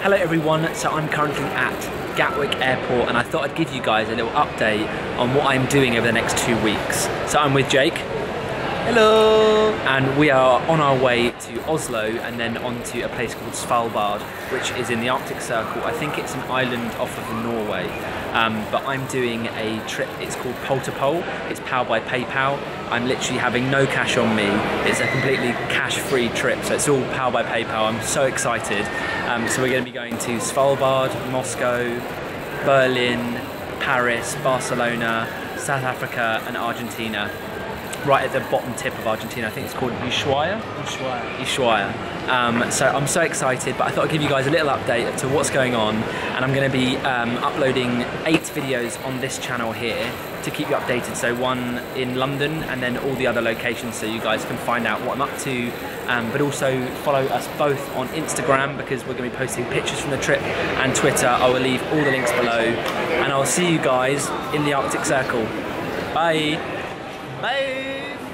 Hello everyone, so I'm currently at Gatwick Airport and I thought I'd give you guys a little update on what I'm doing over the next two weeks. So I'm with Jake. Hello! And we are on our way to Oslo and then on to a place called Svalbard, which is in the Arctic Circle. I think it's an island off of Norway. Um, but I'm doing a trip, it's called Pole to Pole. It's powered by PayPal. I'm literally having no cash on me. It's a completely cash-free trip, so it's all powered by PayPal. I'm so excited. Um, so we're going to be going to Svalbard, Moscow, Berlin, Paris, Barcelona, South Africa and Argentina right at the bottom tip of Argentina. I think it's called Ushuaia. Ushuaia. Ushuaia. Um, so I'm so excited, but I thought I'd give you guys a little update to what's going on. And I'm going to be um, uploading eight videos on this channel here to keep you updated. So one in London and then all the other locations so you guys can find out what I'm up to. Um, but also follow us both on Instagram because we're going to be posting pictures from the trip and Twitter. I will leave all the links below. And I'll see you guys in the Arctic Circle. Bye. Bye.